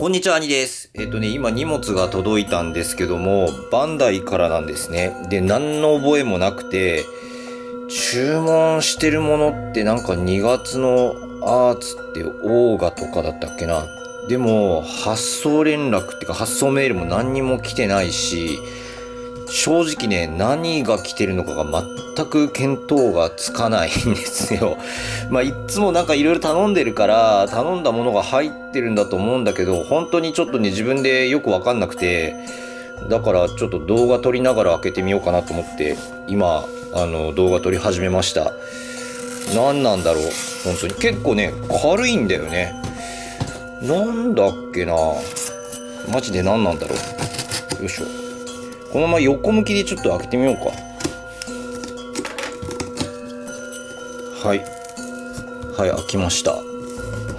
こんにちは、兄です。えっ、とね、今荷物が届いたんですけども、バンダイからなんですね。で、何の覚えもなくて、注文してるものってなんか2月のアーツってオーガとかだったっけな。でも、発送連絡っていうか発送メールも何にも来てないし、正直ね、何が来てるのかが全く見当がつかないんですよ。まあ、いつもなんかいろいろ頼んでるから、頼んだものが入ってるんだと思うんだけど、本当にちょっとね、自分でよくわかんなくて、だからちょっと動画撮りながら開けてみようかなと思って、今、あの、動画撮り始めました。何なんだろう本当に。結構ね、軽いんだよね。なんだっけなマジで何なんだろうよいしょ。このまま横向きでちょっと開けてみようか。はい。はい、開きました。は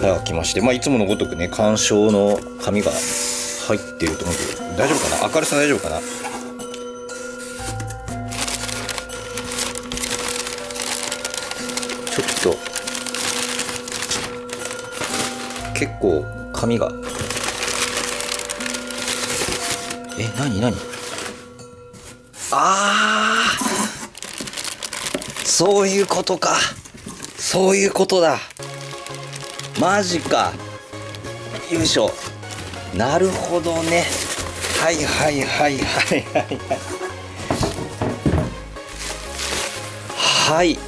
い、開きまして。まあ、いつものごとくね、干渉の紙が入ってると思うけど、大丈夫かな？明るさ大丈夫かな？ちょっと、結構、紙が。え、なになにああそういうことか。そういうことだ。マジか。よいしょ。なるほどね。はいはいはいはいはいはい。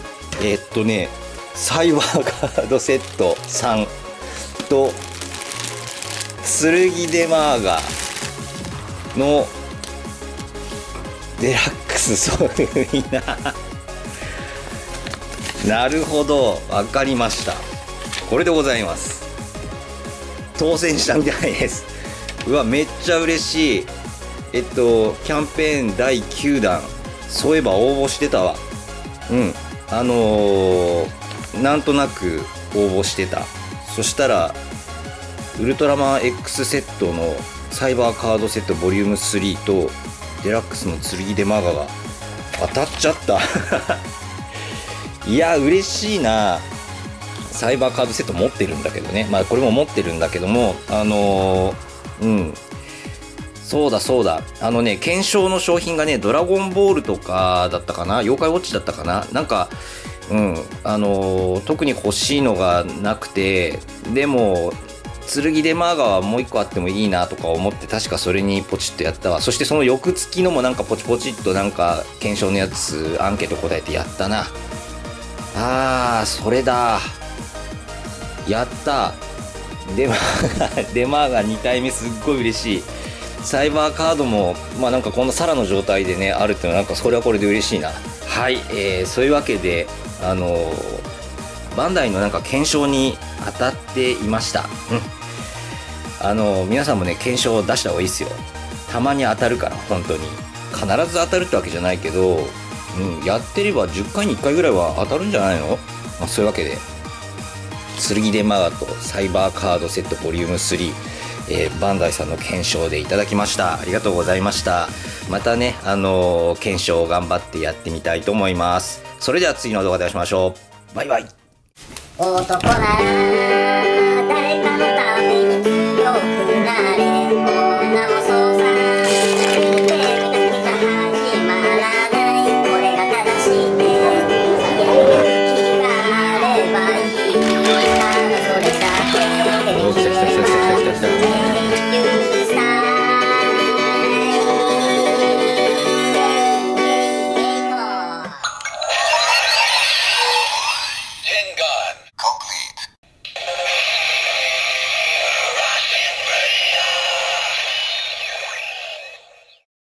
えーっとね、サイバーカードセット3と、剣デマーガのデラックスそういうな。なるほど。わかりました。これでございます。当選したみたいです。うわめっちゃ嬉しい。えっとキャンペーン第9弾。そういえば応募してたわ。うん。あのー、なんとなく応募してた。そしたらウルトラマン X セットのサイバーカードセットボリューム3とデラックスの剣でマガが当たっちゃった。いや嬉しいな。サイバーカードセット持ってるんだけどね。まあこれも持ってるんだけどもあのーうん。そうだそうだ。あのね検証の商品がねドラゴンボールとかだったかな？妖怪ウォッチだったかな？なんかうん。あのー特に欲しいのがなくてでも剣でマーガはもう一個あってもいいなとか思って確かそれにポチッとやったわ。そしてその翌月のもなんかポチポチっとなんか検証のやつアンケート答えてやったな。あーそれだ。やった。デ マーガデマーガ2体目すっごい嬉しい。サイバーカードもまあなんかこんなサラの状態でねあるっていうのはなんかそれはこれで嬉しいな。はい、えー、そういうわけであのーバンダイのなんか検証に当たっていました。うん。あの、皆さんもね、検証を出した方がいいですよ。たまに当たるから、本当に。必ず当たるってわけじゃないけど、うん、やってれば10回に1回ぐらいは当たるんじゃないの？まあ、そういうわけで、剣でマガとサイバーカードセットボリューム3、えーバンダイさんの検証でいただきました。ありがとうございました。またね、あのー検証を頑張ってやってみたいと思います。それでは次の動画でお会いしましょう。バイバイ。男なら誰かのために強くなれ